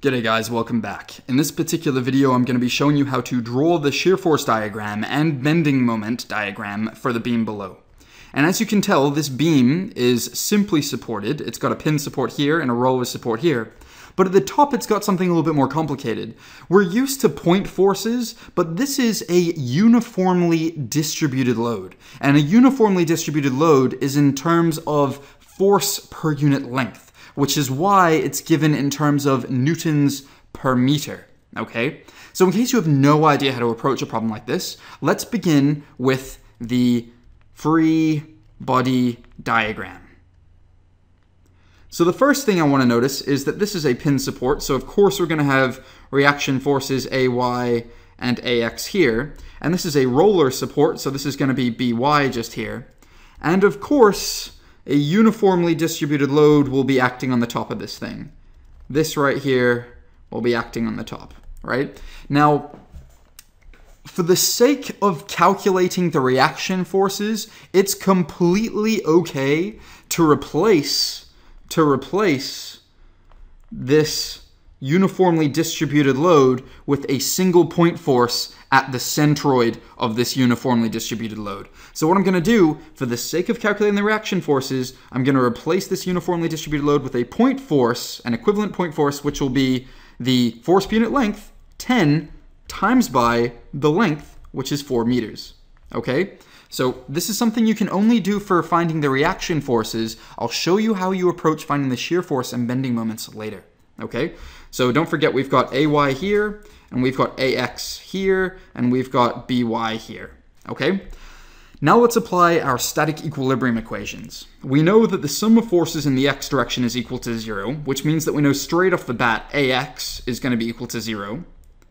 G'day guys, welcome back. In this particular video, I'm going to be showing you how to draw the shear force diagram and bending moment diagram for the beam below. And as you can tell, this beam is simply supported. It's got a pin support here and a roller support here. But at the top, it's got something a little bit more complicated. We're used to point forces, but this is a uniformly distributed load. And a uniformly distributed load is in terms of force per unit length which is why it's given in terms of newtons per meter, okay? So in case you have no idea how to approach a problem like this, let's begin with the free body diagram. So the first thing I want to notice is that this is a pin support, so of course we're going to have reaction forces AY and AX here, and this is a roller support, so this is going to be BY just here. And of course, a uniformly distributed load will be acting on the top of this thing. This right here will be acting on the top, right? Now, for the sake of calculating the reaction forces, it's completely okay to replace to replace this uniformly distributed load with a single point force at the centroid of this uniformly distributed load. So what I'm going to do, for the sake of calculating the reaction forces, I'm going to replace this uniformly distributed load with a point force, an equivalent point force, which will be the force per unit length, 10, times by the length, which is 4 meters. Okay? So this is something you can only do for finding the reaction forces. I'll show you how you approach finding the shear force and bending moments later. Okay? So don't forget we've got AY here, and we've got AX here, and we've got BY here. Okay? Now let's apply our static equilibrium equations. We know that the sum of forces in the x direction is equal to 0, which means that we know straight off the bat AX is going to be equal to 0.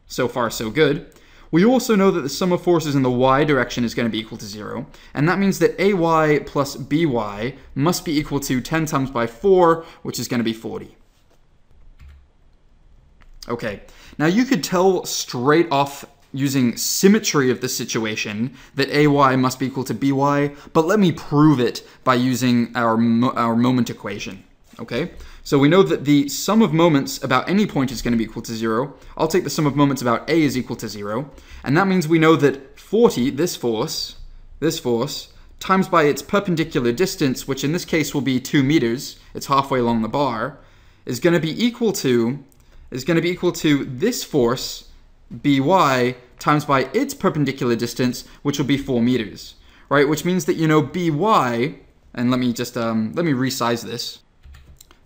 So far, so good. We also know that the sum of forces in the y direction is going to be equal to 0, and that means that AY plus BY must be equal to 10 times by 4, which is going to be 40. Okay, now you could tell straight off using symmetry of the situation that AY must be equal to BY, but let me prove it by using our, mo our moment equation, okay? So we know that the sum of moments about any point is going to be equal to 0. I'll take the sum of moments about A is equal to 0. And that means we know that 40, this force, this force, times by its perpendicular distance, which in this case will be 2 meters, it's halfway along the bar, is going to be equal to is going to be equal to this force, By, times by its perpendicular distance, which will be 4 meters, right? Which means that, you know, By, and let me just, um, let me resize this.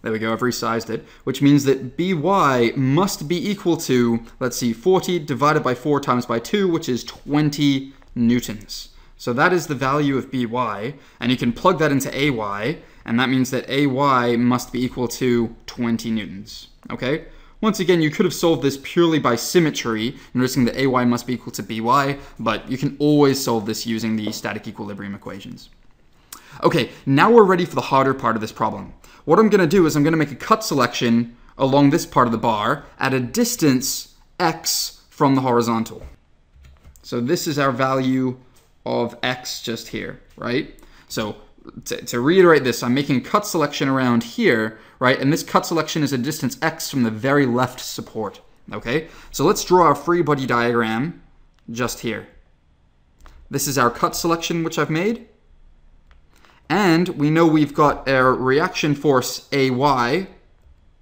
There we go, I've resized it, which means that By must be equal to, let's see, 40 divided by 4 times by 2, which is 20 newtons. So that is the value of By, and you can plug that into Ay, and that means that Ay must be equal to 20 newtons, okay? Once again, you could have solved this purely by symmetry, noticing that AY must be equal to BY, but you can always solve this using the static equilibrium equations. Okay, now we're ready for the harder part of this problem. What I'm going to do is I'm going to make a cut selection along this part of the bar at a distance x from the horizontal. So this is our value of x just here, right? So to, to, reiterate this, I'm making cut selection around here, right? And this cut selection is a distance x from the very left support, okay? So let's draw our free body diagram just here. This is our cut selection which I've made. And we know we've got our reaction force AY,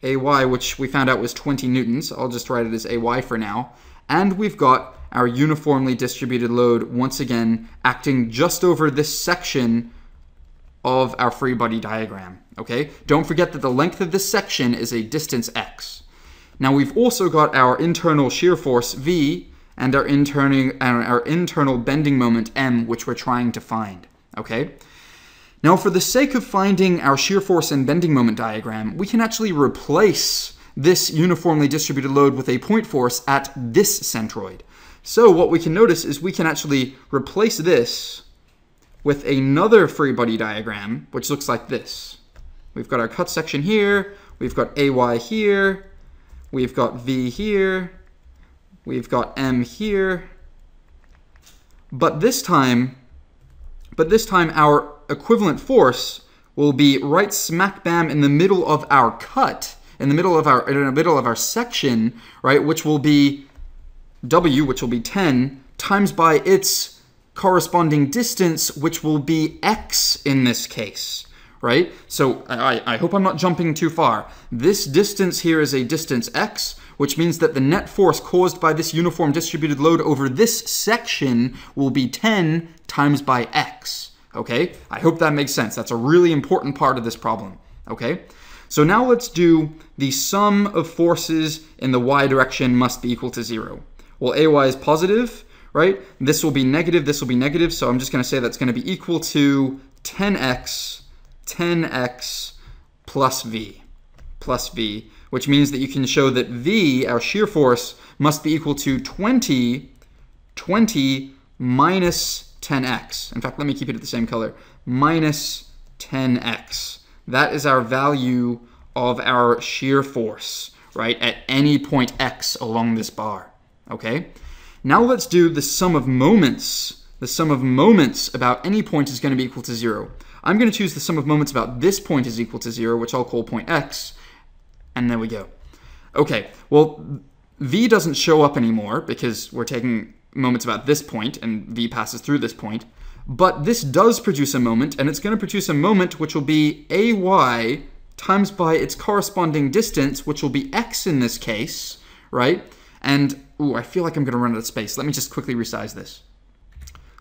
AY which we found out was 20 newtons. I'll just write it as AY for now. And we've got our uniformly distributed load once again acting just over this section of our free body diagram, okay? Don't forget that the length of this section is a distance x. Now we've also got our internal shear force V and our internal, our internal bending moment M, which we're trying to find, okay? Now for the sake of finding our shear force and bending moment diagram, we can actually replace this uniformly distributed load with a point force at this centroid. So what we can notice is we can actually replace this with another free body diagram, which looks like this. We've got our cut section here, we've got AY here, we've got V here, we've got M here, but this time, but this time our equivalent force will be right smack bam in the middle of our cut in the middle of our in the middle of our section, right, which will be w, which will be 10, times by its corresponding distance, which will be x in this case, right? So I, I hope I'm not jumping too far. This distance here is a distance x, which means that the net force caused by this uniform distributed load over this section will be 10 times by x, okay? I hope that makes sense. That's a really important part of this problem, okay? So now let's do the sum of forces in the y direction must be equal to zero. Well, ay is positive, right? This will be negative, this will be negative, so I'm just going to say that's going to be equal to 10x, 10x plus v, plus v, which means that you can show that v, our shear force, must be equal to 20, 20 minus 10x. In fact, let me keep it at the same color, minus 10x. That is our value of our shear force, right, at any point x along this bar, okay? Now let's do the sum of moments. The sum of moments about any point is going to be equal to 0. I'm going to choose the sum of moments about this point is equal to 0, which I'll call point x, and there we go. Okay, well, v doesn't show up anymore because we're taking moments about this point, and v passes through this point. But this does produce a moment, and it's going to produce a moment which will be ay times by its corresponding distance, which will be x in this case, right? And, ooh, I feel like I'm going to run out of space. Let me just quickly resize this.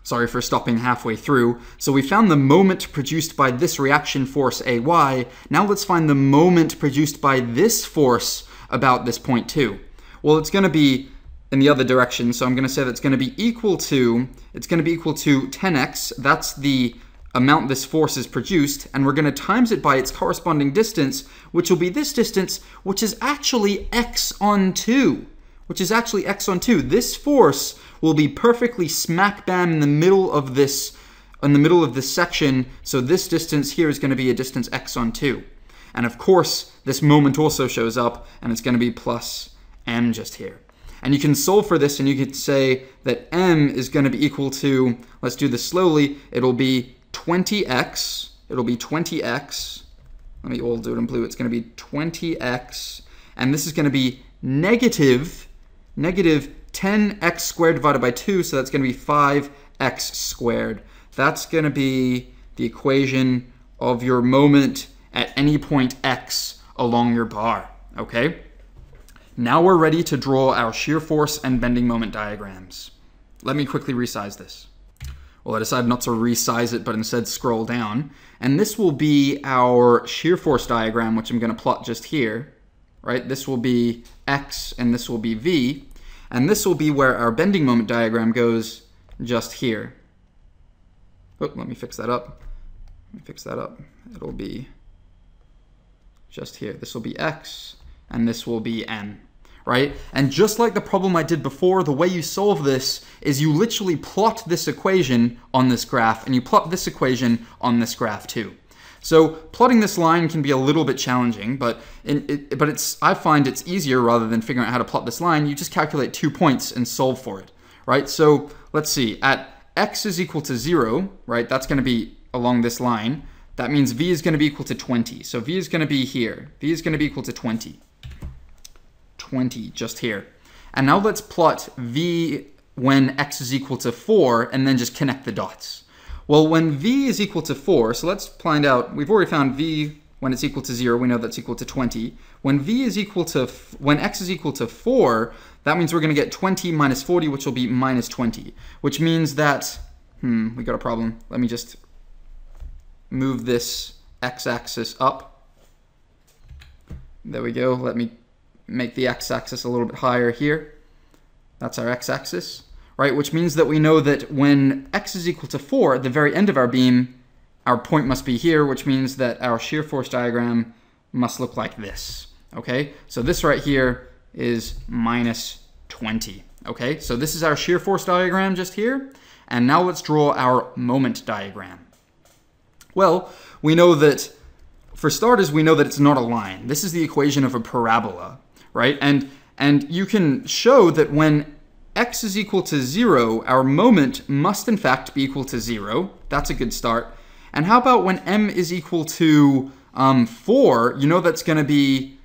Sorry for stopping halfway through. So we found the moment produced by this reaction force AY. Now let's find the moment produced by this force about this point too. Well, it's going to be in the other direction, so I'm going to say that's going to be equal to, it's going to be equal to 10x. That's the amount this force is produced, and we're going to times it by its corresponding distance, which will be this distance, which is actually x on 2 which is actually x on 2. This force will be perfectly smack bam in the middle of this in the middle of this section, so this distance here is going to be a distance x on 2. And of course, this moment also shows up, and it's going to be plus m just here. And you can solve for this, and you could say that m is going to be equal to, let's do this slowly, it'll be 20x, it'll be 20x, let me all do it in blue, it's going to be 20x, and this is going to be negative negative 10x squared divided by 2, so that's going to be 5x squared. That's going to be the equation of your moment at any point x along your bar, okay? Now we're ready to draw our shear force and bending moment diagrams. Let me quickly resize this. Well, I decided not to resize it, but instead scroll down. And this will be our shear force diagram, which I'm going to plot just here, right? This will be x and this will be v. And this will be where our bending moment diagram goes just here. Oh, let me fix that up. Let me fix that up. It'll be just here. This will be x, and this will be n, right? And just like the problem I did before, the way you solve this is you literally plot this equation on this graph, and you plot this equation on this graph too. So plotting this line can be a little bit challenging, but it, but it's I find it's easier rather than figuring out how to plot this line. You just calculate two points and solve for it, right? So let's see. At x is equal to zero, right? That's going to be along this line. That means v is going to be equal to 20. So v is going to be here. v is going to be equal to 20. 20 just here. And now let's plot v when x is equal to 4 and then just connect the dots. Well, when v is equal to 4, so let's find out, we've already found v when it's equal to 0, we know that's equal to 20. When v is equal to, when x is equal to 4, that means we're going to get 20 minus 40, which will be minus 20, which means that, hmm, we got a problem. Let me just move this x-axis up. There we go. Let me make the x-axis a little bit higher here. That's our x-axis right? Which means that we know that when x is equal to 4 at the very end of our beam, our point must be here, which means that our shear force diagram must look like this, okay? So this right here is minus 20, okay? So this is our shear force diagram just here. And now let's draw our moment diagram. Well, we know that, for starters, we know that it's not a line. This is the equation of a parabola, right? And, and you can show that when x is equal to 0, our moment must in fact be equal to 0. That's a good start. And how about when m is equal to um, 4, you know that's going to be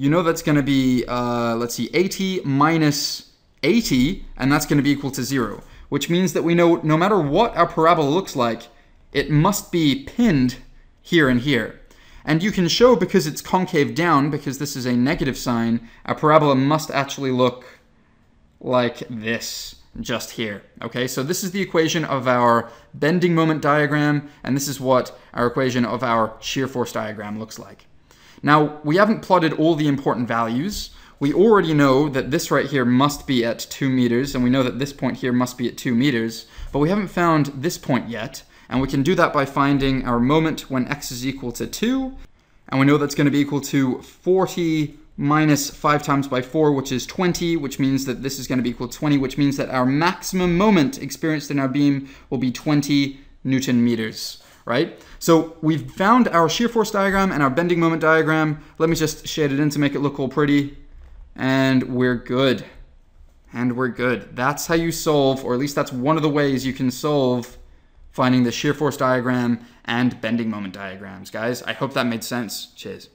you know that's going to be, uh, let's see, 80 minus 80, and that's going to be equal to 0, which means that we know no matter what our parabola looks like, it must be pinned here and here. And you can show because it's concave down, because this is a negative sign, our parabola must actually look like this just here. Okay, so this is the equation of our bending moment diagram, and this is what our equation of our shear force diagram looks like. Now, we haven't plotted all the important values. We already know that this right here must be at 2 meters, and we know that this point here must be at 2 meters, but we haven't found this point yet, and we can do that by finding our moment when x is equal to 2, and we know that's going to be equal to 40 minus 5 times by 4, which is 20, which means that this is going to be equal to 20, which means that our maximum moment experienced in our beam will be 20 newton meters right? So we've found our shear force diagram and our bending moment diagram. Let me just shade it in to make it look all pretty. And we're good. And we're good. That's how you solve, or at least that's one of the ways you can solve finding the shear force diagram and bending moment diagrams. Guys, I hope that made sense. Cheers.